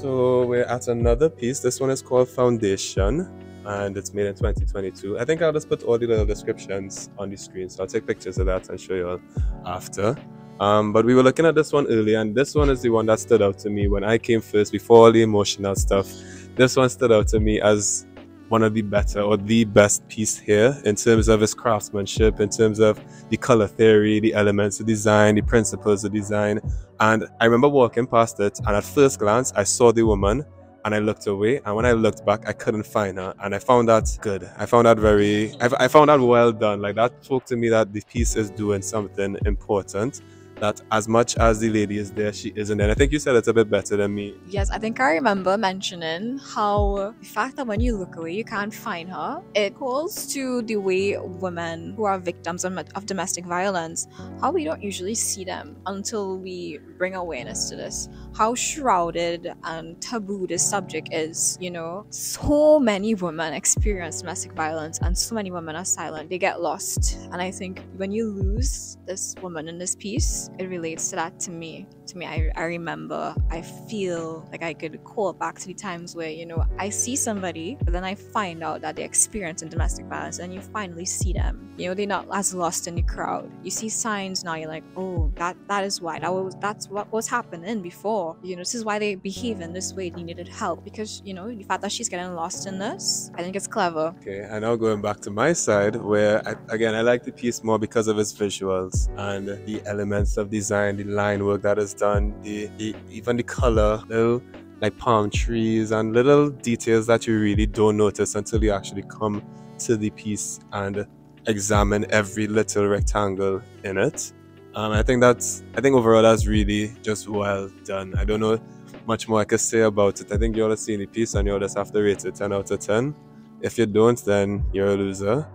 So we're at another piece. This one is called Foundation and it's made in 2022. I think I'll just put all the little descriptions on the screen. So I'll take pictures of that and show you all after. Um, but we were looking at this one earlier, and this one is the one that stood out to me when I came first, before all the emotional stuff. This one stood out to me as one of the better or the best piece here in terms of its craftsmanship, in terms of the color theory, the elements of design, the principles of design. And I remember walking past it, and at first glance, I saw the woman and I looked away. And when I looked back, I couldn't find her. And I found that good. I found that very, I, I found that well done. Like that spoke to me that the piece is doing something important that as much as the lady is there, she isn't. And I think you said it's a bit better than me. Yes, I think I remember mentioning how the fact that when you look away, you can't find her. It calls to the way women who are victims of, of domestic violence, how we don't usually see them until we bring awareness to this. How shrouded and taboo this subject is. You know, so many women experience domestic violence, and so many women are silent. They get lost. And I think when you lose this woman in this piece, it relates to that to me. To me, I, I remember, I feel like I could call back to the times where, you know, I see somebody, but then I find out that they're experiencing domestic violence and you finally see them. You know, they're not as lost in the crowd. You see signs now, you're like, oh, that that is why. That was that's what was happening before. You know, this is why they behave in this way. They needed help. Because, you know, the fact that she's getting lost in this, I think it's clever. Okay, and now going back to my side, where I, again I like the piece more because of its visuals and the elements of design, the line work that is done, the, the even the color, little like palm trees and little details that you really don't notice until you actually come to the piece and examine every little rectangle in it. Um, I think that's I think overall that's really just well done. I don't know much more I could say about it. I think you all have seen the piece and you all just have to rate it 10 out of 10. If you don't, then you're a loser.